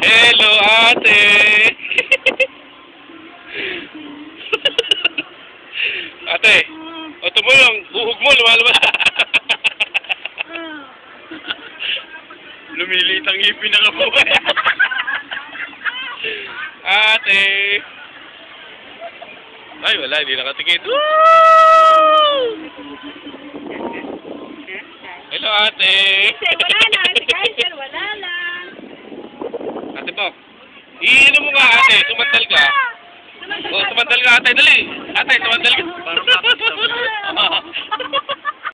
Hello, ate. ate, o tumulong, buhog mo, lumalabas. Lumilit ang ngipin ng apo. ate. Ay, wala, hindi nakatikit. Hello, ate. Bob, iinom mo nga ate, tumandal ka. Oh, tumandal ka ate, dali. Ate, tumandal ka.